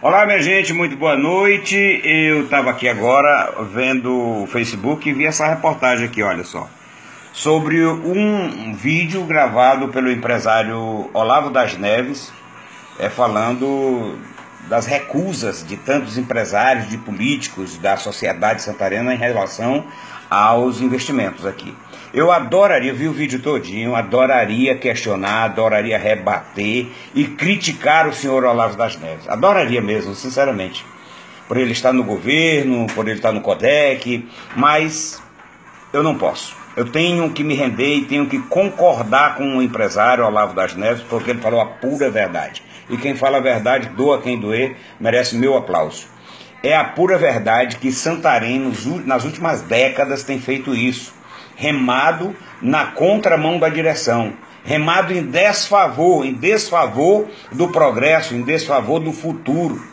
Olá, minha gente, muito boa noite. Eu estava aqui agora vendo o Facebook e vi essa reportagem aqui, olha só. Sobre um vídeo gravado pelo empresário Olavo das Neves, é, falando das recusas de tantos empresários, de políticos da sociedade santarena em relação aos investimentos aqui. Eu adoraria, vi o vídeo todinho, adoraria questionar, adoraria rebater e criticar o senhor Olavo das Neves. Adoraria mesmo, sinceramente. Por ele estar no governo, por ele estar no CODEC, mas eu não posso. Eu tenho que me render e tenho que concordar com o empresário Olavo das Neves, porque ele falou a pura verdade. E quem fala a verdade, doa quem doer, merece meu aplauso. É a pura verdade que Santarém, nas últimas décadas, tem feito isso remado na contramão da direção, remado em desfavor, em desfavor do progresso, em desfavor do futuro,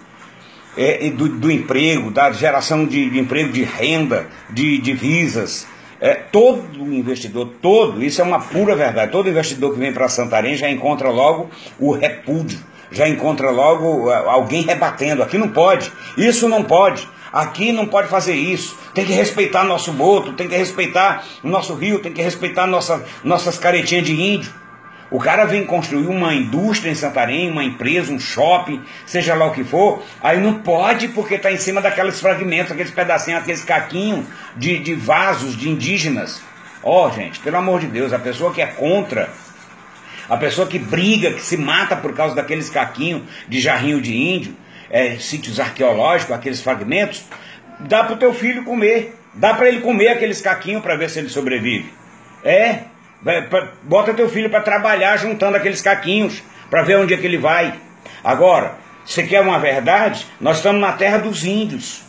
é, do, do, emprego, da geração de, de, emprego, de renda, de divisas. É, todo investidor, todo, isso é uma pura verdade, todo investidor que vem para Santarém já encontra logo o repúdio, já encontra logo é, alguém rebatendo. Aqui não pode, isso não pode. Aqui não pode fazer isso. Tem que respeitar nosso boto, tem que respeitar o nosso rio, tem que respeitar nossa, nossas caretinhas de índio. O cara vem construir uma indústria em Santarém, uma empresa, um shopping, seja lá o que for, aí não pode porque está em cima daqueles fragmentos, aqueles pedacinhos, aqueles caquinhos de, de vasos de indígenas. Ó, oh, gente, pelo amor de Deus, a pessoa que é contra, a pessoa que briga, que se mata por causa daqueles caquinhos de jarrinho de índio, é, sítios arqueológicos, aqueles fragmentos, dá para o teu filho comer. Dá para ele comer aqueles caquinhos para ver se ele sobrevive. É, bota teu filho para trabalhar juntando aqueles caquinhos para ver onde é que ele vai. Agora, você quer uma verdade? Nós estamos na terra dos índios.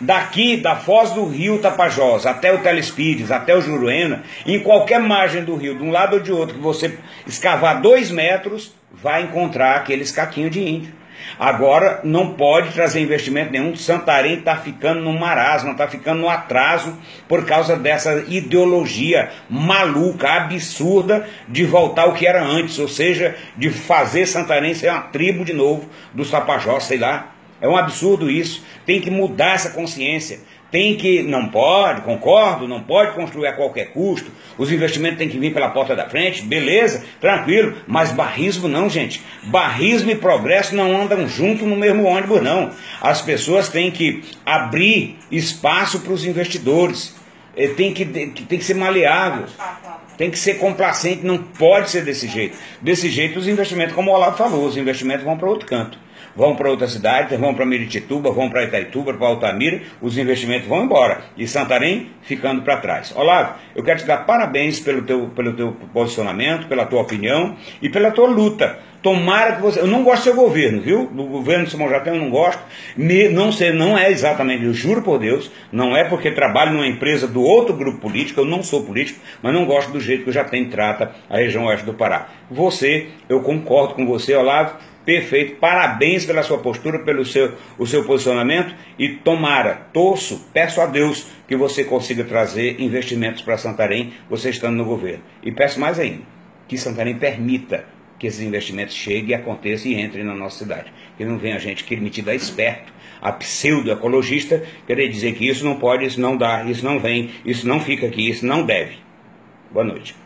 Daqui, da foz do rio Tapajós até o Telespides, até o Juruena, em qualquer margem do rio, de um lado ou de outro, que você escavar dois metros, vai encontrar aqueles caquinhos de índio. Agora não pode trazer investimento nenhum. Santarém está ficando no marasmo, está ficando no atraso por causa dessa ideologia maluca, absurda de voltar ao que era antes, ou seja, de fazer Santarém ser uma tribo de novo dos Tapajós, sei lá. É um absurdo isso. Tem que mudar essa consciência tem que, não pode, concordo, não pode construir a qualquer custo, os investimentos têm que vir pela porta da frente, beleza, tranquilo, mas barrismo não, gente. Barrismo e progresso não andam junto no mesmo ônibus, não. As pessoas têm que abrir espaço para os investidores, eh, tem que, tem que ser maleável, tem que ser complacente, não pode ser desse jeito. Desse jeito, os investimentos, como o Olavo falou, os investimentos vão para outro canto vão para outra cidade, vão para Meritituba, vão para Itaituba, para Altamira, os investimentos vão embora. E Santarém ficando para trás. Olavo, eu quero te dar parabéns pelo teu, pelo teu posicionamento, pela tua opinião e pela tua luta. Tomara que você. Eu não gosto do seu governo, viu? Do governo de Simão Jatão eu não gosto. Não sei, não é exatamente, eu juro por Deus, não é porque trabalho numa empresa do outro grupo político, eu não sou político, mas não gosto do jeito que o Jatém trata a região oeste do Pará. Você, eu concordo com você, Olavo Perfeito. Parabéns pela sua postura, pelo seu, o seu posicionamento e tomara, torço, peço a Deus que você consiga trazer investimentos para Santarém, você estando no governo. E peço mais ainda, que Santarém permita que esses investimentos cheguem, aconteçam e entrem na nossa cidade. Que não venha a gente que metida esperto, a pseudo-ecologista, querer dizer que isso não pode, isso não dá, isso não vem, isso não fica aqui, isso não deve. Boa noite.